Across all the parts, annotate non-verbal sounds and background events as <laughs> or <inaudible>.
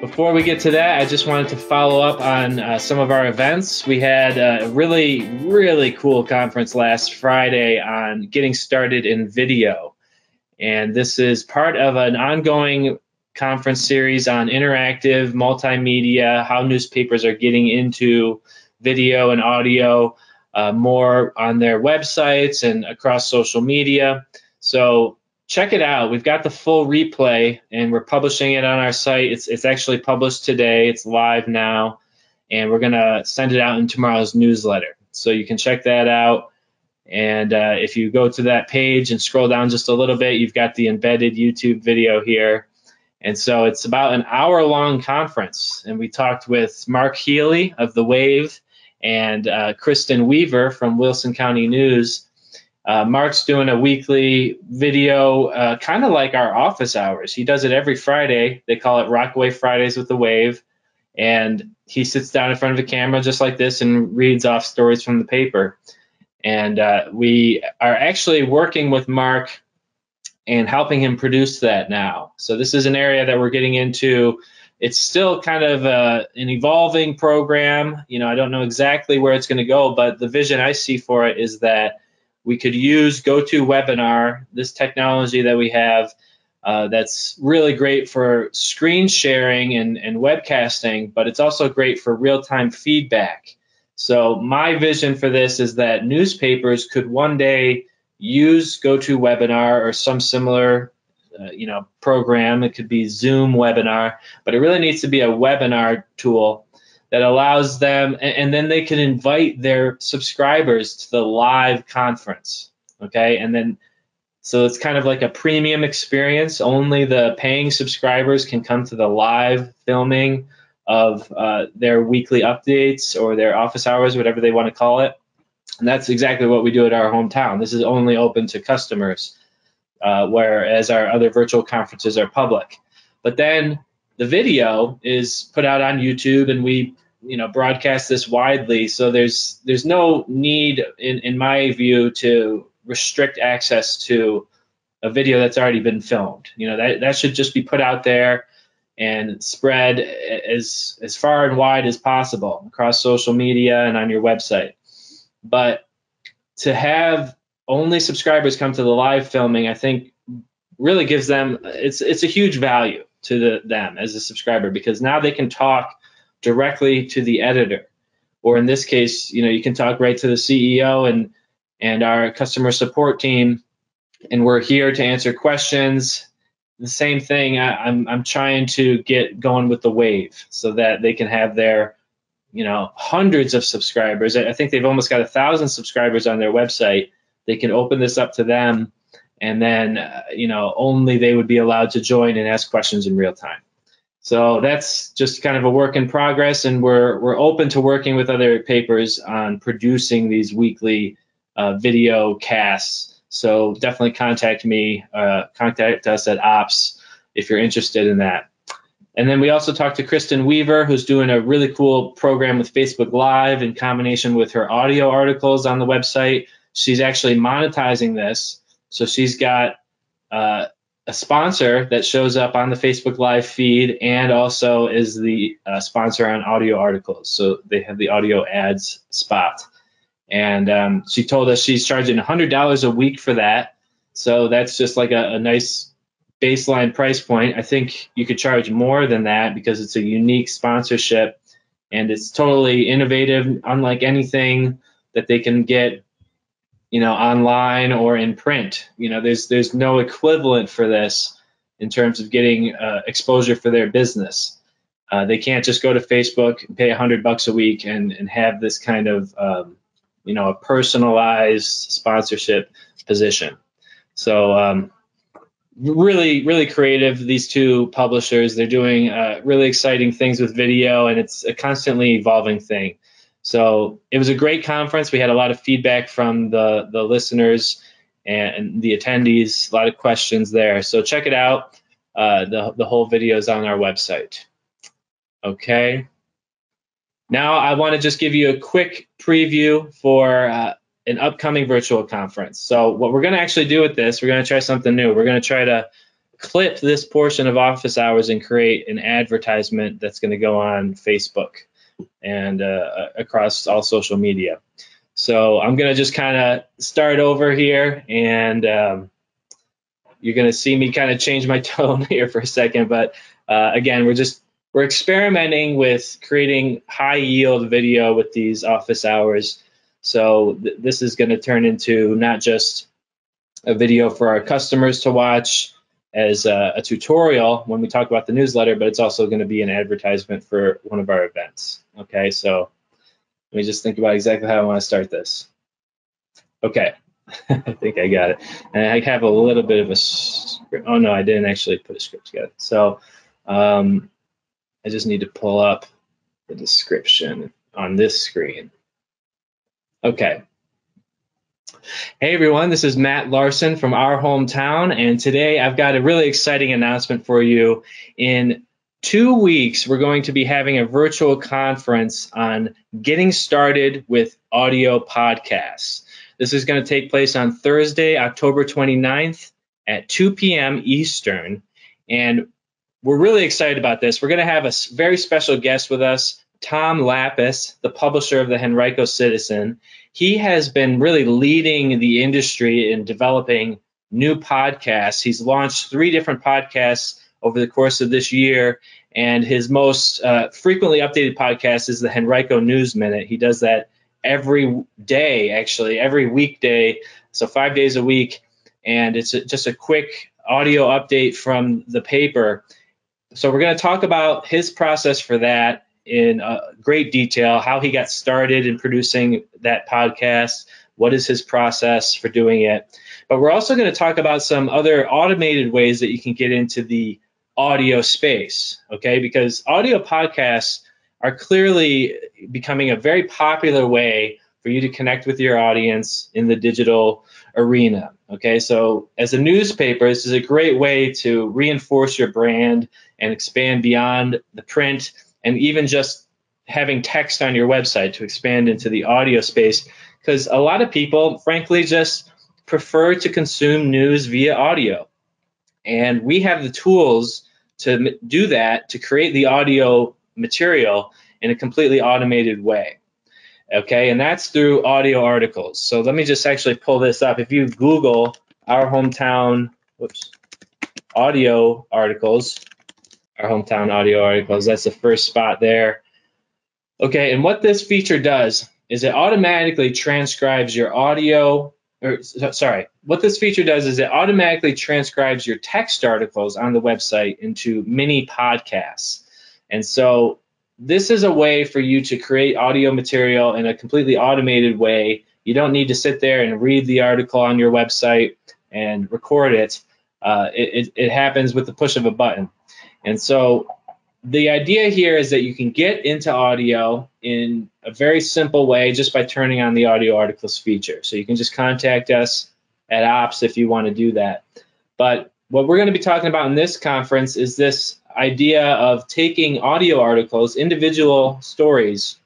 Before we get to that, I just wanted to follow up on uh, some of our events. We had a really, really cool conference last Friday on getting started in video. And this is part of an ongoing conference series on interactive multimedia, how newspapers are getting into video and audio uh, more on their websites and across social media. So check it out. We've got the full replay and we're publishing it on our site. It's, it's actually published today, it's live now, and we're going to send it out in tomorrow's newsletter. So you can check that out. And uh, if you go to that page and scroll down just a little bit, you've got the embedded YouTube video here. And so it's about an hour long conference. And we talked with Mark Healy of The Wave and uh, Kristen Weaver from Wilson County News uh, Mark's doing a weekly video, uh, kind of like our office hours. He does it every Friday. They call it Rockaway Fridays with the Wave. And he sits down in front of a camera just like this and reads off stories from the paper. And uh, we are actually working with Mark and helping him produce that now. So this is an area that we're getting into. It's still kind of a, uh, an evolving program. You know, I don't know exactly where it's going to go, but the vision I see for it is that we could use GoToWebinar, this technology that we have uh, that's really great for screen sharing and, and webcasting, but it's also great for real time feedback. So, my vision for this is that newspapers could one day use GoToWebinar or some similar uh, you know program it could be zoom webinar but it really needs to be a webinar tool that allows them, and, and then they can invite their subscribers to the live conference. Okay, and then so it's kind of like a premium experience. Only the paying subscribers can come to the live filming of uh, their weekly updates or their office hours, whatever they want to call it. And that's exactly what we do at our hometown. This is only open to customers, uh, whereas our other virtual conferences are public. But then the video is put out on YouTube and we you know broadcast this widely. So there's there's no need in in my view to restrict access to a video that's already been filmed. You know that that should just be put out there and spread as as far and wide as possible across social media and on your website. But to have only subscribers come to the live filming i think really gives them it's it's a huge value to the, them as a subscriber because now they can talk directly to the editor. Or in this case you know you can talk right to the ceo and and our customer support team and we're here to answer questions. The same thing I, I'm, I'm trying to get going with the wave so that they can have their you know hundreds of subscribers. I think they've almost got a thousand subscribers on their website. They can open this up to them and then uh, you know only they would be allowed to join and ask questions in real time so that's just kind of a work in progress and we're we're open to working with other papers on producing these weekly uh, video casts so definitely contact me uh, contact us at ops if you're interested in that and then we also talked to Kristen Weaver, who's doing a really cool program with Facebook Live in combination with her audio articles on the website. She's actually monetizing this. So she's got uh, a sponsor that shows up on the Facebook Live feed and also is the uh, sponsor on audio articles. So they have the audio ads spot. And um, she told us she's charging $100 a week for that. So that's just like a, a nice baseline price point. I think you could charge more than that because it's a unique sponsorship and it's totally innovative, unlike anything that they can get you know, online or in print. You know, there's there's no equivalent for this in terms of getting uh, exposure for their business. Uh, they can't just go to Facebook and pay a hundred bucks a week and and have this kind of um, you know a personalized sponsorship position. So um, really really creative these two publishers. They're doing uh, really exciting things with video, and it's a constantly evolving thing. So it was a great conference. We had a lot of feedback from the, the listeners and the attendees, a lot of questions there. So check it out. Uh, the, the whole video is on our website. Okay. Now I want to just give you a quick preview for uh, an upcoming virtual conference. So what we're going to actually do with this, we're going to try something new. We're going to try to clip this portion of office hours and create an advertisement that's going to go on Facebook and uh, across all social media. So I'm going to just kind of start over here and um, you're going to see me kind of change my <laughs> tone here for a second. But uh, again, we're just we're experimenting with creating high yield video with these office hours. So th- this is going to turn into not just a video for our customers to watch as a, a tutorial when we talk about the newsletter, but it's also going to be an advertisement for one of our events. Okay, so let me just think about exactly how I want to start this. Okay, <laughs> I think I got it. And I have a little bit of a script. Oh no, I didn't actually put a script together. So um, I just need to pull up the description on this screen. Okay. Hey everyone, this is Matt Larson from our hometown, and today I've got a really exciting announcement for you. In two weeks, we're going to be having a virtual conference on getting started with audio podcasts. This is going to take place on Thursday, October 29th at 2 p.m. Eastern. And we're really excited about this. We're going to have a very special guest with us, Tom Lappas, the publisher of the Henrico Citizen. He has been really leading the industry in developing new podcasts. He's launched three different podcasts over the course of this year, and his most uh, frequently updated podcast is the Henrico News Minute. He does that every day, actually, every weekday, so five days a week, and it's a, just a quick audio update from the paper. So we're going to talk about his process for that in uh, great detail, how he got started in producing that podcast, what is his process for doing it. But we're also going to talk about some other automated ways that you can get into the audio space, okay? Because audio podcasts are clearly becoming a very popular way for you to connect with your audience in the digital arena. Okay, so as a newspaper, this is a great way to reinforce your brand and expand beyond the print and even just having text on your website to expand into the audio space because a lot of people, frankly, just prefer to consume news via audio. And we have the tools to do that to create the audio material in a completely automated way. Okay, and that's through audio articles. So let me just actually pull this up. If you Google our hometown, whoops, audio articles, our hometown audio articles, that's the first spot there. Okay, and what this feature does is it automatically transcribes your audio, or sorry, what this feature does is it automatically transcribes your text articles on the website into mini podcasts. And so this is a way for you to create audio material in a completely automated way. You don't need to sit there and read the article on your website and record it. Uh, it, it, it happens with the push of a button. And so the idea here is that you can get into audio in a very simple way just by turning on the audio articles feature. So you can just contact us at Ops if you want to do that. But what we're going to be talking about in this conference is this idea of taking audio articles, individual stories,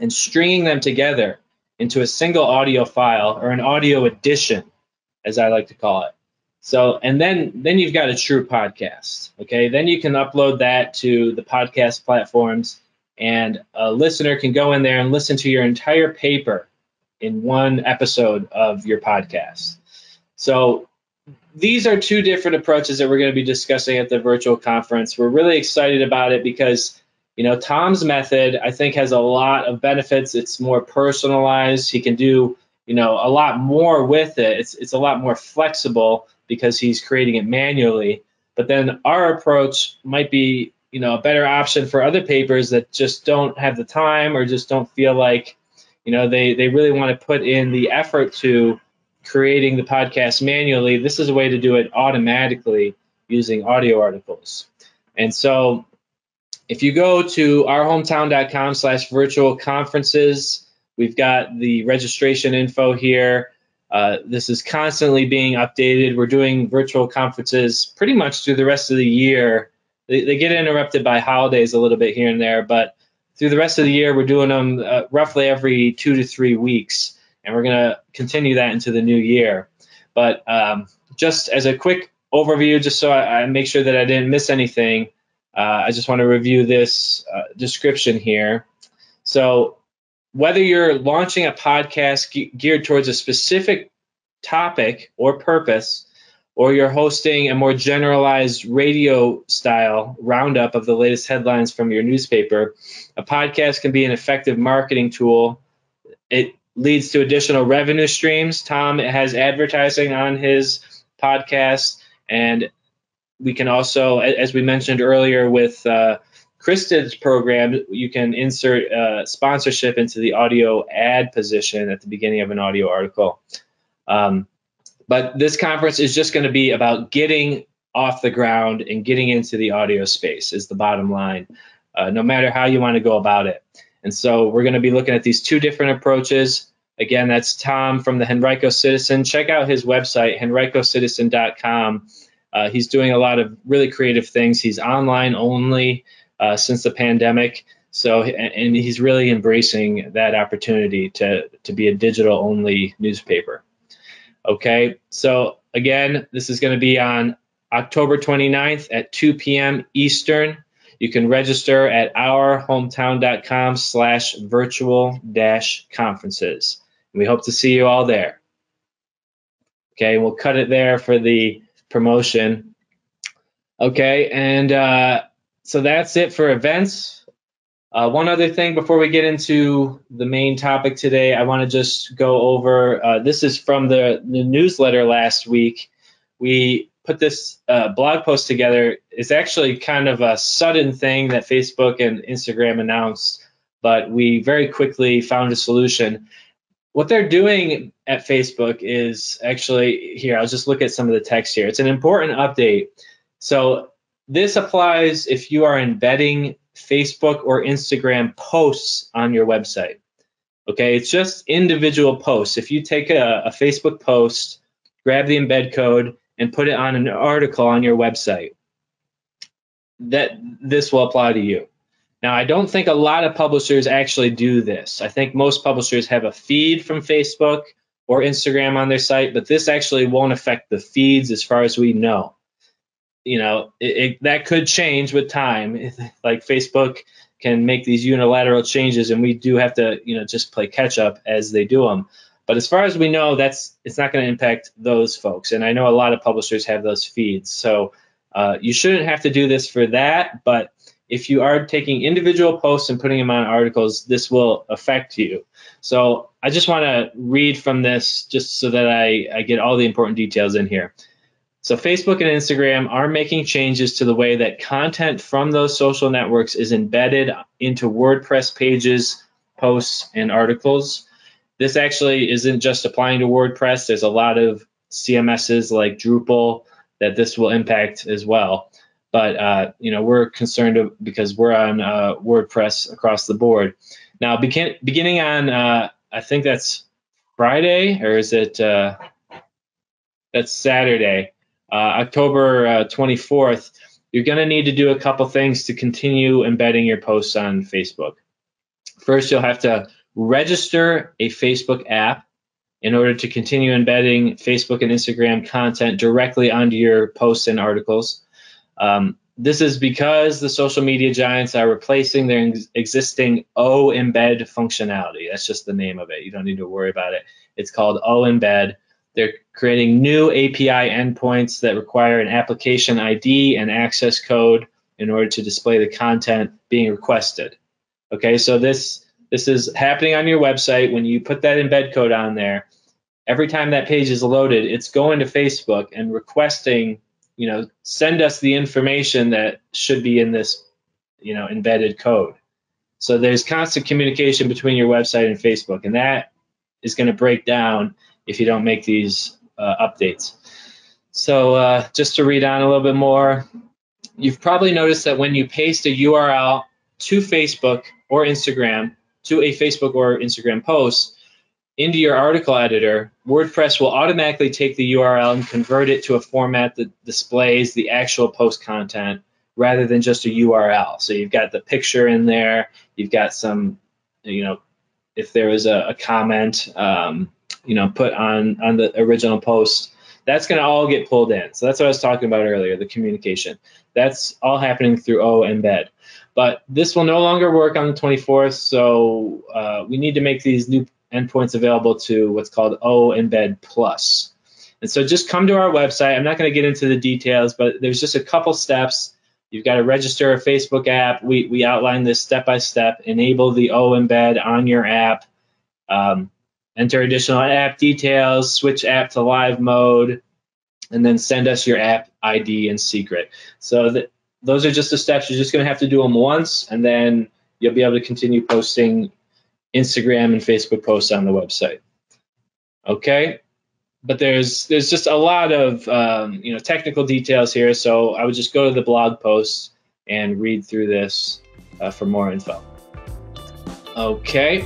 and stringing them together into a single audio file or an audio edition, as I like to call it. So, and then then you've got a true podcast. Okay, then you can upload that to the podcast platforms, and a listener can go in there and listen to your entire paper in one episode of your podcast. So these are two different approaches that we're going to be discussing at the virtual conference. We're really excited about it because, you know, Tom's method I think has a lot of benefits. It's more personalized. He can do, you know, a lot more with it. It's it's a lot more flexible because he's creating it manually. But then our approach might be, you know, a better option for other papers that just don't have the time or just don't feel like, you know, they they really want to put in the effort to creating the podcast manually, this is a way to do it automatically using audio articles. And so if you go to ourhometown.com slash virtual conferences, we've got the registration info here. Uh, this is constantly being updated. We're doing virtual conferences pretty much through the rest of the year. They, they, get interrupted by holidays a little bit here and there, but through the rest of the year, we're doing them uh, roughly every two to three weeks and we're going to continue that into the new year. But um, just as a quick overview, just so I, I, make sure that I didn't miss anything, uh, I just want to review this uh, description here. So, whether you're launching a podcast ge- geared towards a specific topic or purpose, or you're hosting a more generalized radio style roundup of the latest headlines from your newspaper, a podcast can be an effective marketing tool. It leads to additional revenue streams. Tom has advertising on his podcast, and we can also, as we mentioned earlier with uh, Kristen's program, you can insert uh, sponsorship into the audio ad position at the beginning of an audio article. Um, but this conference is just going to be about getting off the ground and getting into the audio space, is the bottom line, uh, no matter how you want to go about it. And so we're going to be looking at these two different approaches. Again, that's Tom from the Henrico Citizen. Check out his website, henricocitizen.com. Uh, he's doing a lot of really creative things. He's online only uh, since the pandemic. So, and he's really embracing that opportunity to, to be a digital only newspaper. Okay, so again, this is going to be on October 29th at 2 p.m. Eastern. You can register at ourhometown.com slash virtual dash conferences. We hope to see you all there. Okay, we'll cut it there for the promotion. Okay, and uh, so that's it for events. Uh, one other thing before we get into the main topic today, I want to just go over. Uh, this is from the, the, newsletter last week. We put this uh, blog post together. It's actually kind of a sudden thing that Facebook and Instagram announced, but we very quickly found a solution. What they're doing at Facebook is actually here, I'll just look at some of the text here. It's an important update. So, this applies if you are embedding Facebook or Instagram posts on your website. Okay, it's just individual posts. If you take a, a Facebook post, grab the embed code, and put it on an article on your website, that this will apply to you. Now, I don't think a lot of publishers actually do this. I think most publishers have a feed from Facebook or Instagram on their site, but this actually won't affect the feeds as far as we know you know, it, it, that could change with time. <laughs> Like Facebook can make these unilateral changes, and we do have to, you know, just play catch up as they do them. But as far as we know, that's it's not going to impact those folks. And I know a lot of publishers have those feeds, so uh, you shouldn't have to do this for that. But if you are taking individual posts and putting them on articles, this will affect you. So I just want to read from this just so that I, I get all the important details in here. So Facebook and Instagram are making changes to the way that content from those social networks is embedded into WordPress pages, posts, and articles. This actually isn't just applying to WordPress. There's a lot of CMSs like Drupal that this will impact as well. But uh, you know we're concerned because we're on uh, WordPress across the board. Now, begin, beginning on uh, I think that's Friday or is it uh, that's Saturday? Uh, October uh, 24th, you're going to need to do a couple things to continue embedding your posts on Facebook. First, you'll have to register a Facebook app in order to continue embedding Facebook and Instagram content directly onto your posts and articles. Um, this is because the social media giants are replacing their ex- existing oEmbed functionality. That's just the name of it. You don't need to worry about it. It's called oEmbed. They're creating new API endpoints that require an application ID and access code in order to display the content being requested. Okay, so this this is happening on your website when you put that embed code on there. Every time that page is loaded, it's going to Facebook and requesting, you know, send us the information that should be in this, you know, embedded code. So there's constant communication between your website and Facebook, and that is going to break down if you don't make these uh, updates. So uh, just to read on a little bit more, you've probably noticed that when you paste a URL to Facebook or Instagram, to a Facebook or Instagram post, into your article editor, WordPress will automatically take the URL and convert it to a format that displays the actual post content rather than just a URL. So you've got the picture in there, you've got some, you know, if there was a, a comment, um, you know put on on the original post That's going to all get pulled in. So that's what I was talking about earlier, the communication. That's all happening through oEmbed. But this will no longer work on the 24th, so uh, we need to make these new endpoints available to what's called oEmbed Plus. And so just come to our website. I'm not going to get into the details, but there's just a couple steps. You've got to register a Facebook app. We, we outline this step by step. Enable the oEmbed on your app. Um, enter additional app details, switch app to live mode, and then send us your app ID and secret. So those are just the steps. You're just going to have to do them once, and then you'll be able to continue posting Instagram and Facebook posts on the website. Okay but there's there's just a lot of um, you know technical details here. So I would just go to the blog posts and read through this uh, for more info. Okay,